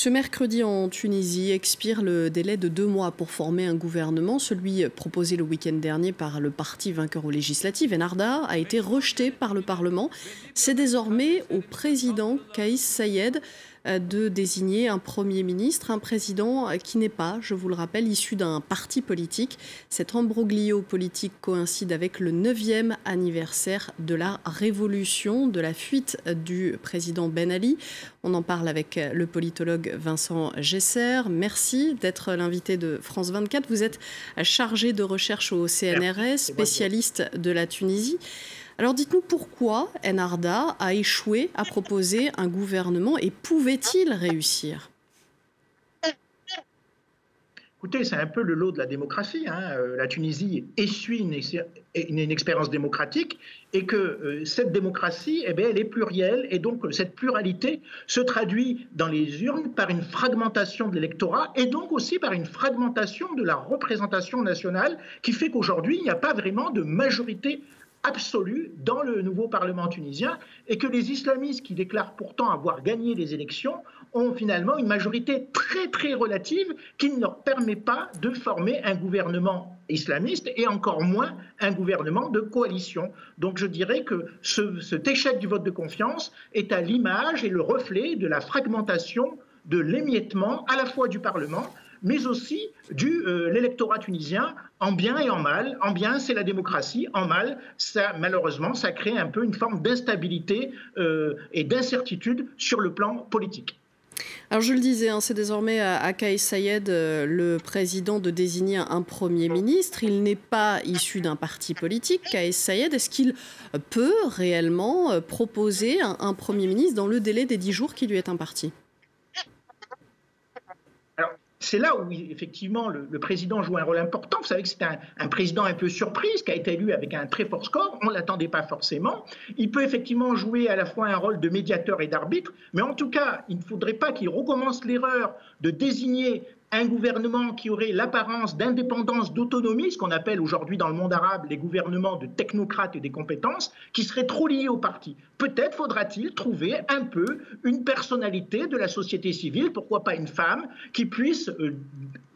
Ce mercredi en Tunisie expire le délai de deux mois pour former un gouvernement. Celui proposé le week-end dernier par le parti vainqueur aux législatives, Enarda, a été rejeté par le Parlement. C'est désormais au président Kaïs Sayed de désigner un Premier ministre, un président qui n'est pas, je vous le rappelle, issu d'un parti politique. Cet embroglio politique coïncide avec le 9e anniversaire de la révolution, de la fuite du président Ben Ali. On en parle avec le politologue Vincent Gesser. Merci d'être l'invité de France 24. Vous êtes chargé de recherche au CNRS, spécialiste de la Tunisie. Alors dites-nous pourquoi Enarda a échoué à proposer un gouvernement et pouvait-il réussir? Écoutez, c'est un peu le lot de la démocratie. Hein. Euh, la Tunisie essuie une, expérience démocratique et que euh, cette démocratie, eh bien, elle est plurielle et donc cette pluralité se traduit dans les urnes par une fragmentation de l'électorat et donc aussi par une fragmentation de la représentation nationale qui fait qu'aujourd'hui, il n'y a pas vraiment de majorité absolue dans le nouveau Parlement tunisien et que les islamistes qui déclarent pourtant avoir gagné les élections ont finalement une majorité très très relative qui ne leur permet pas de former un gouvernement islamiste et encore moins un gouvernement de coalition. Donc je dirais que ce, cet échec du vote de confiance est à l'image et le reflet de la fragmentation, de l'émiettement à la fois du Parlement mais aussi de euh, l'électorat tunisien en bien et en mal. En bien, c'est la démocratie. En mal, malheureusement, ça crée un peu une forme d'instabilité euh, et d'incertitude sur le plan politique. Alors je le disais, hein, c'est désormais à, Kais Sayed, euh, le président, de désigner un Premier ministre. Il n'est pas issu d'un parti politique. Kais Sayed, est-ce qu'il peut réellement proposer un, un, Premier ministre dans le délai des dix jours qui lui est imparti? C'est là où effectivement le, président joue un rôle important. Vous savez que c'est un, président un peu surprise qui a été élu avec un très fort score. On ne l'attendait pas forcément. Il peut effectivement jouer à la fois un rôle de médiateur et d'arbitre, mais en tout cas, il ne faudrait pas qu'il recommence l'erreur de désigner un gouvernement qui aurait l'apparence d'indépendance, d'autonomie, ce qu'on appelle aujourd'hui dans le monde arabe les gouvernements de technocrates et des compétences, qui seraient trop liés au parti. Peut-être faudra-t-il trouver un peu une personnalité de la société civile, pourquoi pas une femme, qui puisse euh,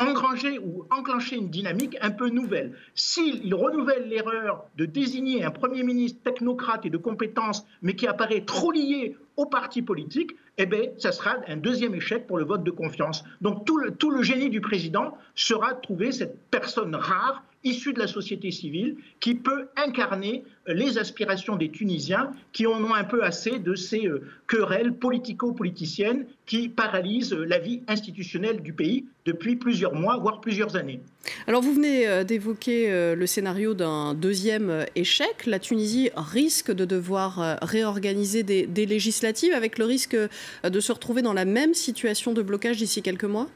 engranger ou enclencher une dynamique un peu nouvelle. S'il renouvelle l'erreur de désigner un Premier ministre technocrate et de compétences, mais qui apparaît trop lié au parti politique, eh bien, ça sera un deuxième échec pour le vote de confiance. Donc tout le, tout le génie du président sera de trouver cette personne rare issue de la société civile qui peut incarner euh, les aspirations des Tunisiens qui en ont un peu assez de ces euh, querelles politico-politiciennes qui paralysent euh, la vie institutionnelle du pays depuis plusieurs mois, voire plusieurs années. Alors vous venez d'évoquer le scénario d'un deuxième échec. La Tunisie risque de devoir réorganiser des, des législatives avec le risque de se retrouver dans la même situation de blocage d'ici quelques mois?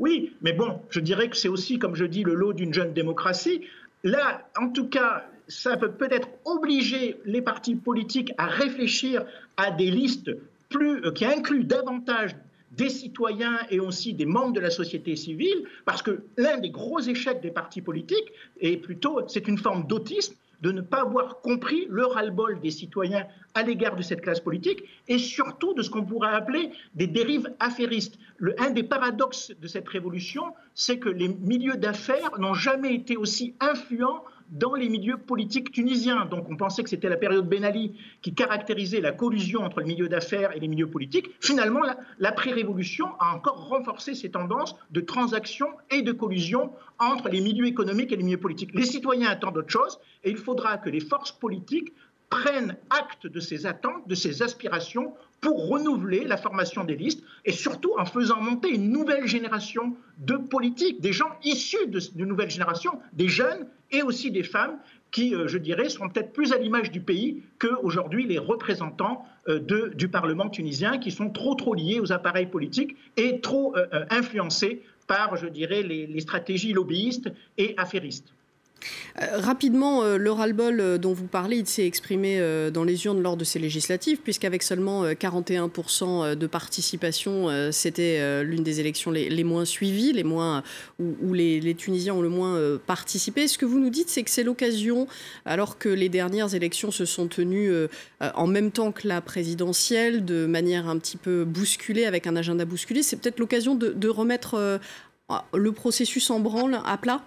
Oui, mais bon, je dirais que c'est aussi, comme je dis, le lot d'une jeune démocratie. Là, en tout cas, ça peut peut-être obliger les partis politiques à réfléchir à des listes plus, euh, qui incluent davantage des citoyens et aussi des membres de la société civile, parce que l'un des gros échecs des partis politiques est plutôt, c'est une forme d'autisme, de ne pas avoir compris le ras-le-bol des citoyens à l'égard de cette classe politique et surtout de ce qu'on pourrait appeler des dérives affairistes. Le, un des paradoxes de cette révolution, c'est que les milieux d'affaires n'ont jamais été aussi influents dans les milieux politiques tunisiens. Donc on pensait que c'était la période Ben Ali qui caractérisait la collusion entre le milieu d'affaires et les milieux politiques. Finalement, l'après-révolution a encore renforcé ces tendances de transaction et de collusion entre les milieux économiques et les milieux politiques. Les citoyens attendent autre chose et il faudra que les forces politiques prennent acte de ces attentes, de ces aspirations pour renouveler la formation des listes et surtout en faisant monter une nouvelle génération de politiques, des gens issus d'une nouvelle génération, des jeunes et aussi des femmes qui, euh, je dirais, sont peut-être plus à l'image du pays qu'aujourd'hui les représentants euh, de, du Parlement tunisien qui sont trop trop liés aux appareils politiques et trop euh, influencés par, je dirais, les stratégies lobbyistes et affairistes. Euh, rapidement, euh, le ras-le-bol euh, dont vous parlez, il s'est exprimé dans les urnes lors de ces législatives, puisqu'avec seulement 41% de participation, c'était l'une des élections les, moins suivies, les moins, où, les, Tunisiens ont le moins participé. Ce que vous nous dites, c'est que c'est l'occasion, alors que les dernières élections se sont tenues en même temps que la présidentielle, de manière un petit peu bousculée, avec un agenda bousculé, c'est peut-être l'occasion de, remettre le processus en branle à plat?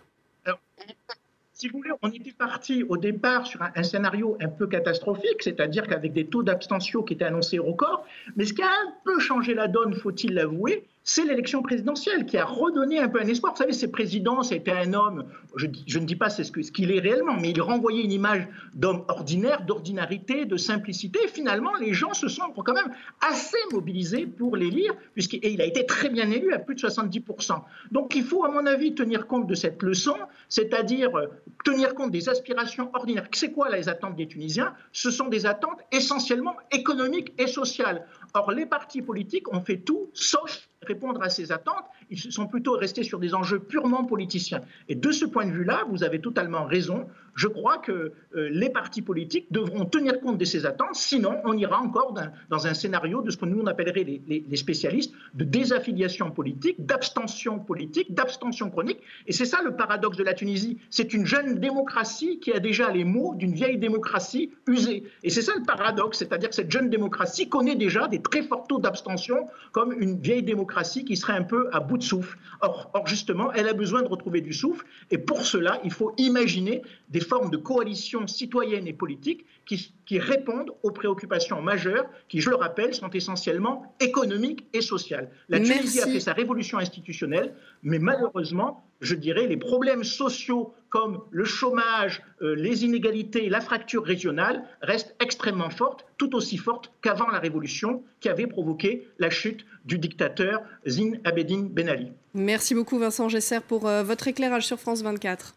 Si vous voulez, on était parti au départ sur un, scénario un peu catastrophique, c'est-à-dire qu'avec des taux d'abstention qui étaient annoncés record. Mais ce qui a un peu changé la donne, faut-il l'avouer, c'est l'élection présidentielle qui a redonné un peu un espoir. Vous savez, ces présidents, c'était un homme, je, ne dis pas c'est ce qu'il est réellement, mais il renvoyait une image d'homme ordinaire, d'ordinarité, de simplicité. Finalement, les gens se sont quand même assez mobilisés pour l'élire, puisqu'il a été très bien élu à plus de 70%. Donc il faut, à mon avis, tenir compte de cette leçon, c'est-à-dire euh, tenir compte des aspirations ordinaires. C'est quoi les attentes des Tunisiens? Ce sont des attentes essentiellement économiques et sociales. Or, les partis politiques ont fait tout sauf répondre à ces attentes. Ils sont plutôt restés sur des enjeux purement politiciens. Et de ce point de vue-là, vous avez totalement raison. Je crois que euh, les partis politiques devront tenir compte de ces attentes, sinon on ira encore dans, un scénario de ce que nous on appellerait les, spécialistes de désaffiliation politique, d'abstention politique, d'abstention chronique. Et c'est ça le paradoxe de la Tunisie. C'est une jeune démocratie qui a déjà les mots d'une vieille démocratie usée. Et c'est ça le paradoxe, c'est-à-dire que cette jeune démocratie connaît déjà des très forts taux d'abstention comme une vieille démocratie qui serait un peu à bout de souffle. Or, or justement, elle a besoin de retrouver du souffle. Et pour cela, il faut imaginer des formes de coalitions citoyennes et politiques qui, qui, répondent aux préoccupations majeures qui, je le rappelle, sont essentiellement économiques et sociales. La Tunisie a fait sa révolution institutionnelle, mais malheureusement, je dirais, les problèmes sociaux comme le chômage, euh, les inégalités, la fracture régionale restent extrêmement fortes, tout aussi fortes qu'avant la révolution qui avait provoqué la chute du dictateur Zine Abedine Ben Ali. Merci beaucoup Vincent Gesser pour euh, votre éclairage sur France 24.